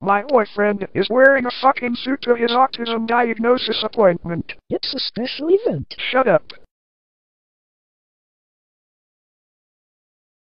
My boyfriend is wearing a fucking suit to his autism diagnosis appointment. It's a special event. Shut up.